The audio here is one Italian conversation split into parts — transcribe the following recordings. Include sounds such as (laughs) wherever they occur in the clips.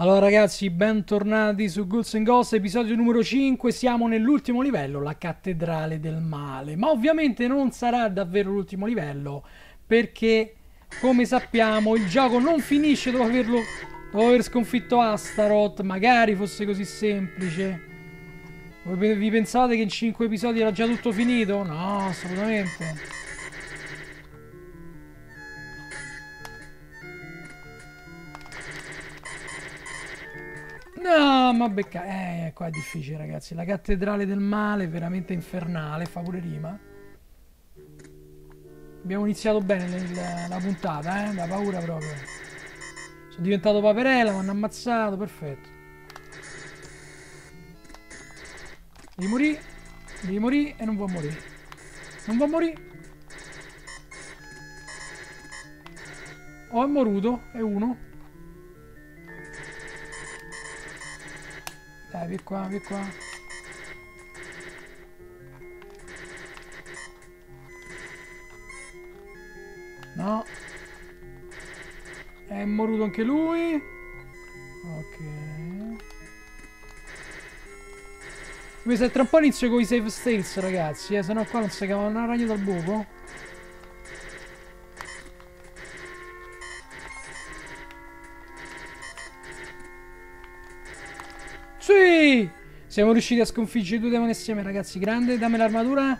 Allora ragazzi, bentornati su Ghouls and Ghost, episodio numero 5, siamo nell'ultimo livello, la cattedrale del male. Ma ovviamente non sarà davvero l'ultimo livello, perché come sappiamo il gioco non finisce dopo averlo dopo aver sconfitto Astaroth, magari fosse così semplice. Vi pensavate che in 5 episodi era già tutto finito? No, assolutamente. No, ma becca... Eh, qua è difficile, ragazzi. La cattedrale del male è veramente infernale, fa pure rima. Abbiamo iniziato bene la, la puntata, eh? Da paura proprio. Sono diventato paperella, mi hanno ammazzato, perfetto. Devi morire, devi morire e non vuoi morire. Non vuoi morire. Oh, è moruto, è uno. Dai, vi qua, vi qua. No. È moruto anche lui. Ok. Questa tra un po' inizio con i save states, ragazzi, eh, se no qua non si cava una ragno dal buco. Siamo riusciti a sconfiggere due demoni assieme, ragazzi. Grande, dammi l'armatura.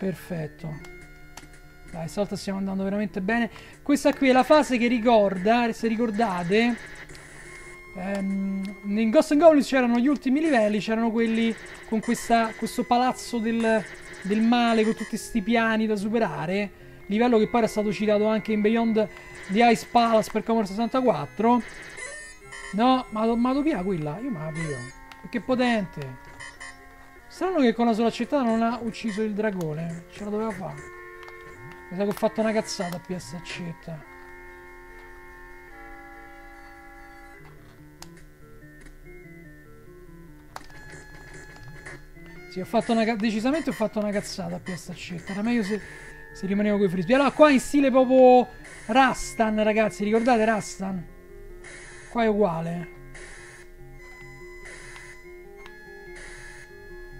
Perfetto. Dai, stavolta stiamo andando veramente bene. Questa qui è la fase che ricorda, se ricordate, ehm, in Ghost and Goblins c'erano gli ultimi livelli, c'erano quelli con questa, questo palazzo del, del male, con tutti questi piani da superare. Livello che poi era stato citato anche in Beyond the Ice Palace per Commodore 64. No, ma, ma dopia quella? Io me la Perché potente. Strano che con la sola accettata non ha ucciso il dragone. Ce la doveva fare. Mi sa che ho fatto una cazzata a PS accetta. Sì, ho fatto una decisamente ho fatto una cazzata a PS accetta. Era meglio se, se rimanevo con i frisbee. Allora, qua in stile proprio Rastan, ragazzi. Ricordate Rastan? Qua è uguale.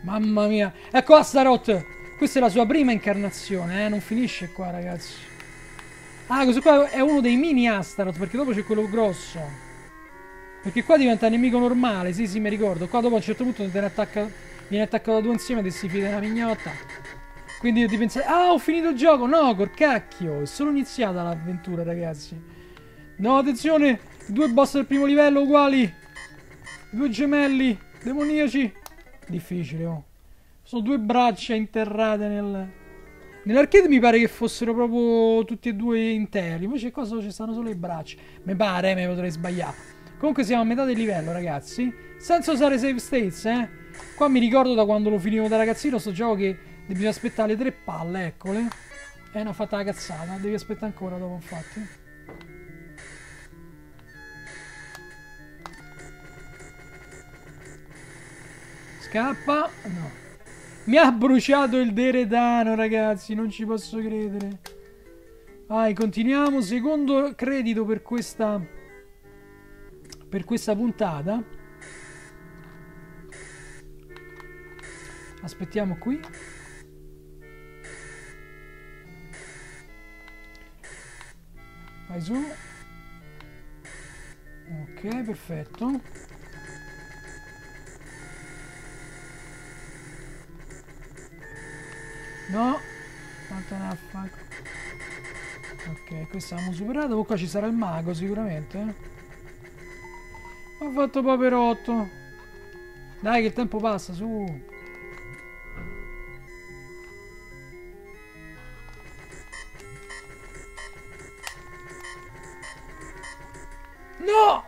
Mamma mia. Ecco Astaroth. Questa è la sua prima incarnazione, eh. Non finisce qua, ragazzi. Ah, questo qua è uno dei mini Astaroth, perché dopo c'è quello grosso. Perché qua diventa nemico normale, sì, sì, mi ricordo. Qua dopo a un certo punto viene attaccato, viene attaccato da due insieme e si fide una mignotta. Quindi io ti pensavo, ah, ho finito il gioco. No, col cacchio. È solo iniziata l'avventura, ragazzi. No, attenzione. Due boss del primo livello uguali. Due gemelli demoniaci. Difficile, oh. Sono due braccia interrate nel... Nell'arcade mi pare che fossero proprio tutti e due interi. Invece qua ci stanno solo le braccia. Mi pare, eh, mi potrei sbagliare. Comunque siamo a metà del livello, ragazzi. Senza usare save states, eh. Qua mi ricordo da quando lo finivo da ragazzino, sto gioco che bisogna aspettare le tre palle, eccole. E una fatta la cazzata. Devi aspettare ancora dopo, infatti. Scappa. No. Mi ha bruciato il deretano, ragazzi. Non ci posso credere. Vai, continuiamo. Secondo credito per questa... Per questa puntata. Aspettiamo qui. Vai su. Ok, perfetto. No. Quanta Ok, questo abbiamo superato. Poi qua ci sarà il mago sicuramente. Ho fatto paperotto. Dai che il tempo passa, su. No!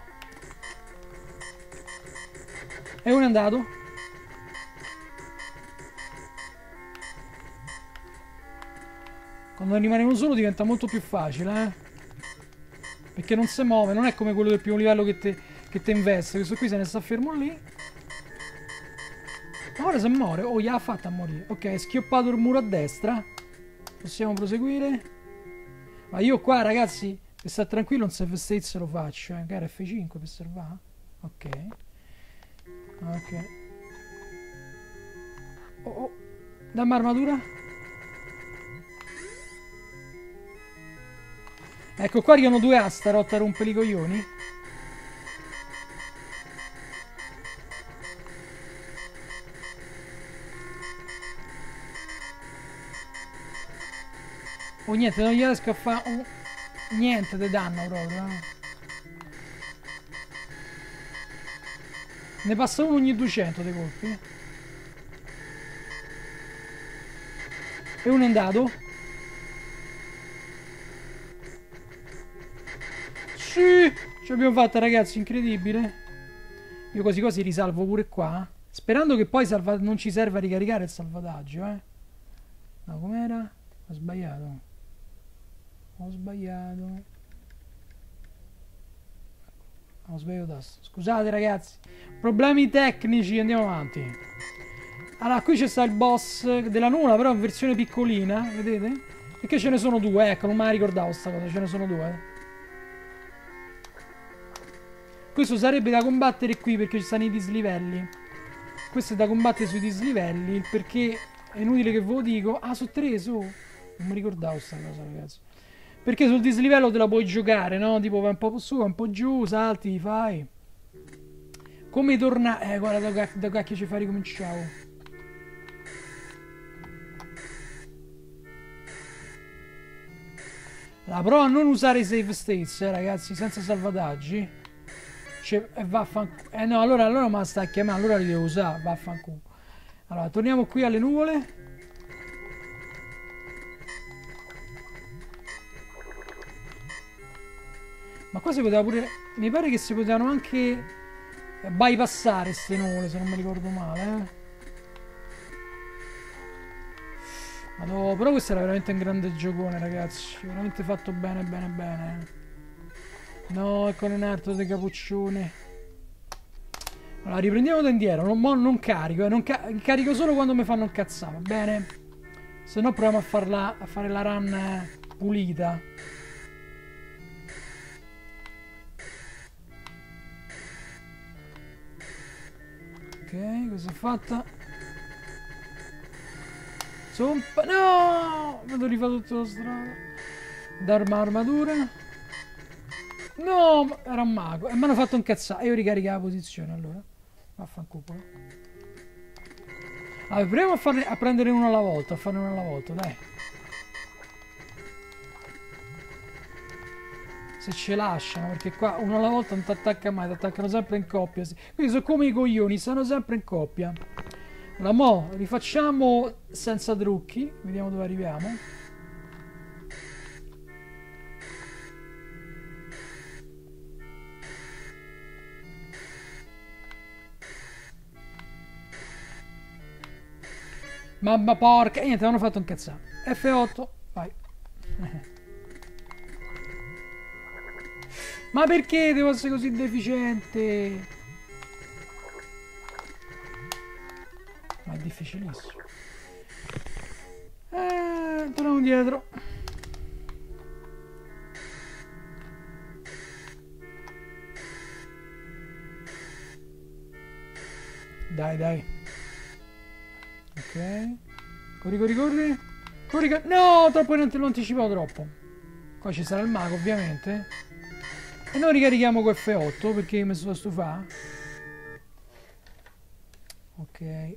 E uno è andato. Quando rimane uno solo diventa molto più facile, eh? Perché non si muove, non è come quello del primo livello che te, che te investe. Questo qui se ne sta fermo lì. Ma ora se muore, oh, gli ha fatta a morire. Ok, schioppato il muro a destra. Possiamo proseguire. Ma io qua, ragazzi, per stare tranquillo, un save state lo faccio. Eh. Magari F5 per salvare. Ok. Ok. Oh, oh. Dammi armatura. Ecco qua arrivano due Astaroth a rompere i coglioni. Oh niente, non gli riesco a fare un... niente di danno proprio. Eh. Ne passa uno ogni 200 dei colpi. E uno è andato. Ce l'abbiamo fatta ragazzi, incredibile. Io quasi quasi risalvo pure qua. Sperando che poi non ci serva a ricaricare il salvataggio, eh. No, com'era? Ho sbagliato. Ho sbagliato. Ho sbagliato tasto. Scusate ragazzi. Problemi tecnici, andiamo avanti. Allora, qui c'è sta il boss della nuvola, però in versione piccolina, vedete? Perché ce ne sono due, ecco, non me la ricordavo sta cosa, ce ne sono due. Questo sarebbe da combattere qui perché ci stanno i dislivelli. Questo è da combattere sui dislivelli perché è inutile che ve lo dico. Ah, su tre, su. Non mi ricordavo sta cosa, ragazzi. Perché sul dislivello te la puoi giocare, no? Tipo vai un po' su, un po' giù, salti, fai. Come tornare... Eh, guarda da, da cacchio ci fa ricominciamo. La prova a non usare i save states, eh, ragazzi, senza salvataggi. Cioè, e vaffanculo. Eh no, allora, allora la sta a chiamare, allora li devo usare, vaffanculo. Allora, torniamo qui alle nuvole. Ma qua si poteva pure... Mi pare che si potevano anche bypassare queste nuvole, se non mi ricordo male, eh. Madonna, però questo era veramente un grande giocone, ragazzi. Veramente fatto bene, bene, bene. No, ecco un altro dei cappuccioni. Allora, riprendiamo da indietro. Non, non carico, eh. non ca carico solo quando mi fanno incazzare, va bene? Se no proviamo a, farla, a fare la run eh, pulita. Ok, cosa è fatta? Zompa. No! Vado rifatto tutta la strada. D'arma armatura. No, era un mago. E mi hanno fatto incazzare. E io ricarico la posizione allora. Vaffanculo. Allora, proviamo a, farne, a prendere uno alla volta. A farne uno alla volta, dai. Se ce lasciano, perché qua uno alla volta non ti attacca mai, ti attaccano sempre in coppia. Quindi sono come i coglioni, stanno sempre in coppia. Allora, mo rifacciamo senza trucchi. Vediamo dove arriviamo. Mamma porca. E niente, hanno fatto un cazzato. F8. Vai. (laughs) Ma perché devo essere così deficiente? Ma è difficilissimo. Eh, torniamo indietro. Dai, dai. Ok. Corri, corri, corri. Corri, corri. No, troppo non te lo anticipato troppo. Qua ci sarà il mago, ovviamente. E noi ricarichiamo con F8 perché mi sto a stufare. Ok.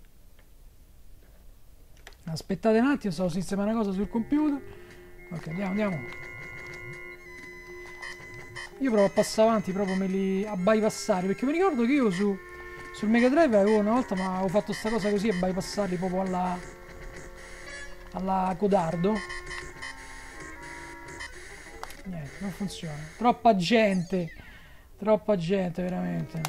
Aspettate un attimo, stavo sistemando una cosa sul computer. Ok, andiamo, andiamo. Io provo a passare avanti, proprio me li a bypassare, perché mi ricordo che io su sul Mega Drive avevo una volta ma avevo fatto sta cosa così e bypassarli proprio alla alla codardo. Niente non funziona. Troppa gente troppa gente veramente.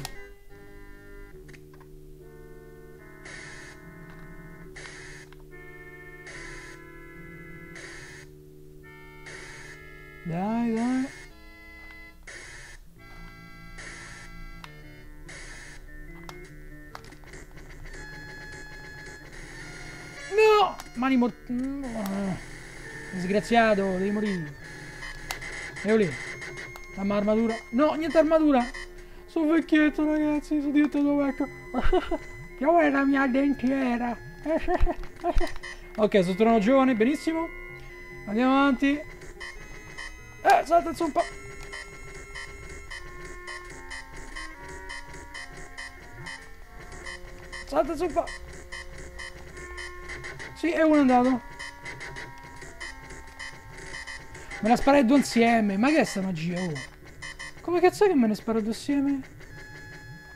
Dai dai Mani morti. No. Disgraziato, devi morire. Eccolo lì. Dammi armatura. No, niente armatura. Sono vecchietto, ragazzi, sono diventato vecchio. (laughs) Dov'è la mia dentiera? (laughs) ok, sono tornato giovane, benissimo. Andiamo avanti. Eh, salta un po'. Salta un po'. Sì, è uno andato. Me la sparai due insieme. Ma che è sta magia? Oh. Come cazzo è che me ne sparo due assieme?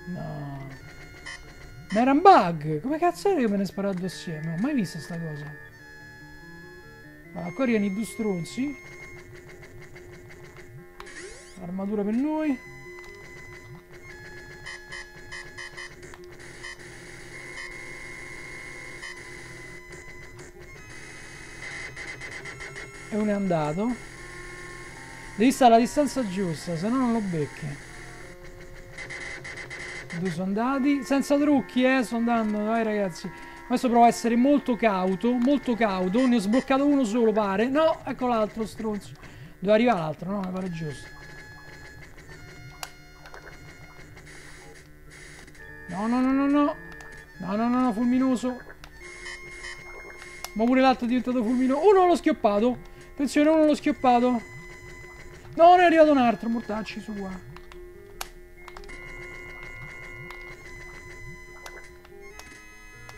No. Ma era un bug. Come cazzo è che me ne sparo due assieme? Non ho mai visto sta cosa. Allora, qua arrivano i due stronzi. Armatura per noi. E uno è andato. Devi stare alla distanza giusta, se no non lo becchi. Due sono andati. Senza trucchi, eh, sto andando. Vai ragazzi. Adesso provo a essere molto cauto, molto cauto. Ne ho sbloccato uno solo, pare. No, ecco l'altro stronzo. Dove arriva l'altro, no? Mi pare giusto. No, no, no, no, no. No, no, no, no, fulminoso. Ma pure l'altro è diventato fulminoso. Uno l'ho schioppato. Attenzione, uno l'ho schioppato. No, ne è arrivato un altro, mortacci su qua.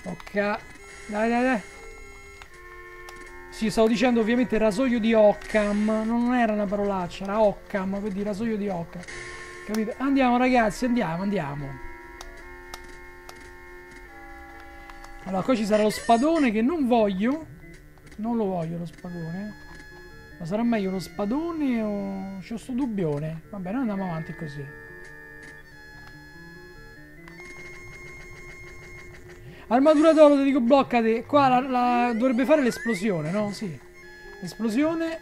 Ok. Dai, dai, dai. Sì, stavo dicendo ovviamente rasoio di Occam. Non era una parolaccia, era Occam, quindi rasoio di Occam. Capito? Andiamo ragazzi, andiamo, andiamo. Allora, qua ci sarà lo spadone che non voglio. Non lo voglio lo spadone. Ma sarà meglio lo spadone o... C'ho sto dubbione. Va bene, andiamo avanti così. Armatura d'oro, ti dico bloccati. Qua la, la, dovrebbe fare l'esplosione, no? Sì. Esplosione.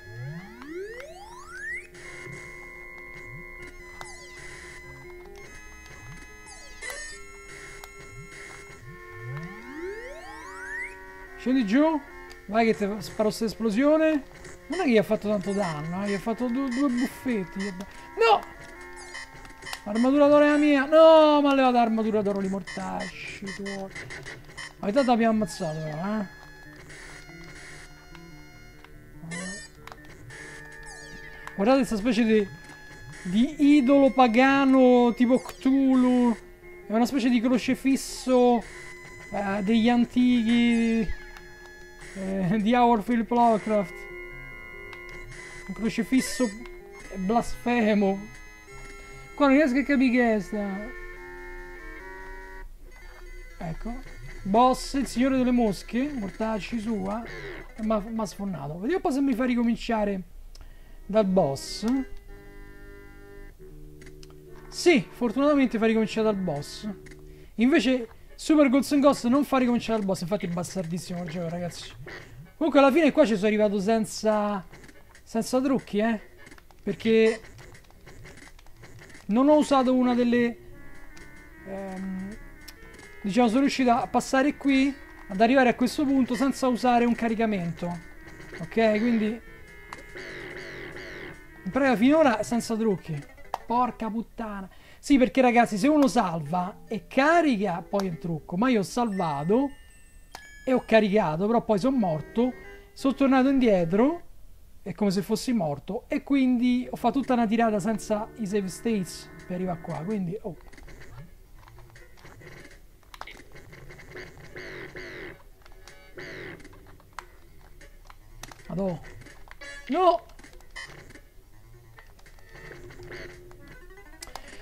Scendi giù. Vai che ti sparo questa esplosione. Non è che gli ha fatto tanto danno, eh? gli ha fatto due, due buffetti. No! Armatura d'oro è la mia. No, ma levata armatura d'oro li mortacci tuoi. Ma intanto abbiamo ammazzato però, eh. Guardate questa specie di, di idolo pagano tipo Cthulhu. È una specie di crocefisso eh, degli antichi eh, di Howard Philip Lovecraft. Un crocifisso blasfemo. Qua non riesco a capire che è sta. Ecco. Boss, il signore delle mosche, mortacci sua, mi ha sfonnato. Vediamo poi se mi fa ricominciare dal boss. Sì, fortunatamente fa ricominciare dal boss. Invece Super Ghost Ghost non fa ricominciare dal boss, infatti è bastardissimo il gioco, ragazzi. Comunque alla fine qua ci sono arrivato senza senza trucchi, eh? Perché non ho usato una delle... Ehm, diciamo, sono riuscito a passare qui, ad arrivare a questo punto senza usare un caricamento. Ok, quindi... In pratica finora senza trucchi. Porca puttana. Sì, perché ragazzi, se uno salva e carica, poi è un trucco. Ma io ho salvato e ho caricato, però poi sono morto. Sono tornato indietro è come se fossi morto. E quindi ho fatto tutta una tirata senza i save states per arrivare qua quindi oh. Madò. No!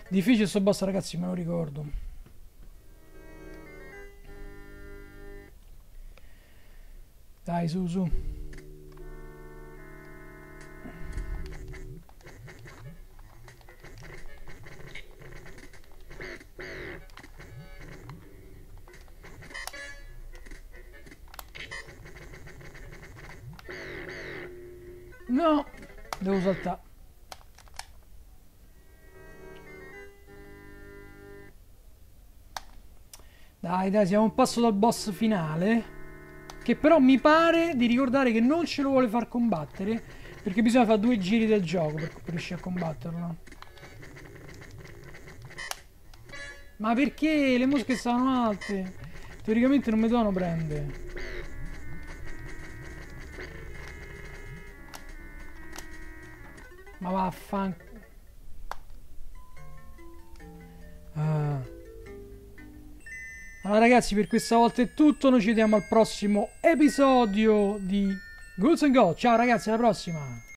Difficile sto boss ragazzi me lo ricordo. Dai su su No, devo saltare. Dai, dai, siamo un passo dal boss finale. Che però mi pare di ricordare che non ce lo vuole far combattere. Perché bisogna fare due giri del gioco per riuscire a combatterlo. Ma perché le mosche stavano alte? Teoricamente non mi devono prendere. Ma vaffanculo. Ah. Allora ragazzi per questa volta è tutto, noi ci vediamo al prossimo episodio di Ghouls and Go. Ciao ragazzi, alla prossima!